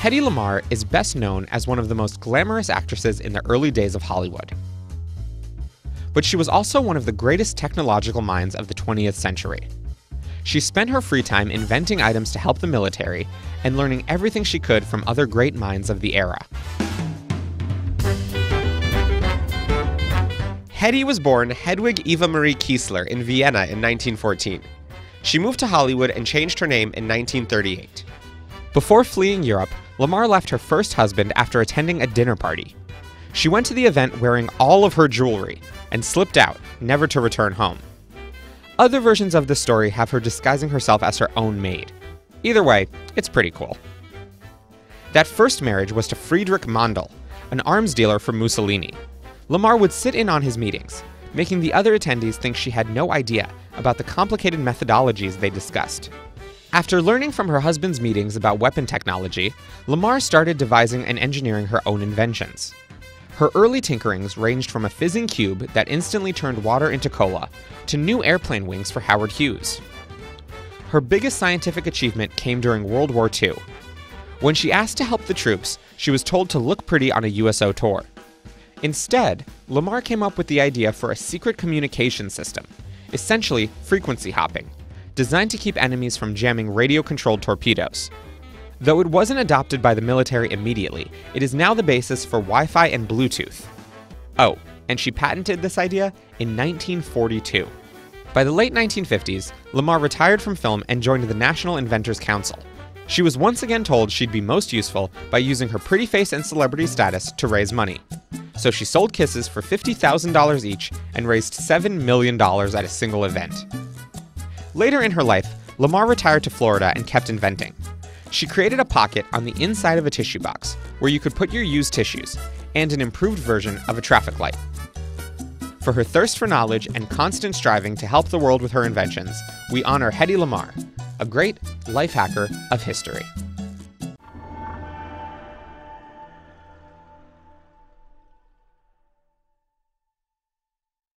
Hedy Lamarr is best known as one of the most glamorous actresses in the early days of Hollywood. But she was also one of the greatest technological minds of the 20th century. She spent her free time inventing items to help the military and learning everything she could from other great minds of the era. Hedy was born Hedwig Eva Marie Kiesler in Vienna in 1914. She moved to Hollywood and changed her name in 1938. Before fleeing Europe, Lamarr left her first husband after attending a dinner party. She went to the event wearing all of her jewelry and slipped out, never to return home. Other versions of the story have her disguising herself as her own maid. Either way, it's pretty cool. That first marriage was to Friedrich Mandl, an arms dealer for Mussolini. Lamarr would sit in on his meetings, making the other attendees think she had no idea about the complicated methodologies they discussed. After learning from her husband's meetings about weapon technology, Lamarr started devising and engineering her own inventions. Her early tinkerings ranged from a fizzing cube that instantly turned water into cola to new airplane wings for Howard Hughes. Her biggest scientific achievement came during World War II. When she asked to help the troops, she was told to look pretty on a USO tour. Instead, Lamarr came up with the idea for a secret communication system, essentially frequency hopping designed to keep enemies from jamming radio controlled torpedoes. Though it wasn't adopted by the military immediately, it is now the basis for Wi Fi and Bluetooth. Oh, and she patented this idea in 1942. By the late 1950s, Lamarr retired from film and joined the National Inventors Council. She was once again told she'd be most useful by using her pretty face and celebrity status to raise money. So she sold kisses for $50,000 each and raised $7 million at a single event. Later in her life, Lamarr retired to Florida and kept inventing. She created a pocket on the inside of a tissue box where you could put your used tissues, and an improved version of a traffic light. For her thirst for knowledge and constant striving to help the world with her inventions, we honor Hedy Lamarr, a great life hacker of history.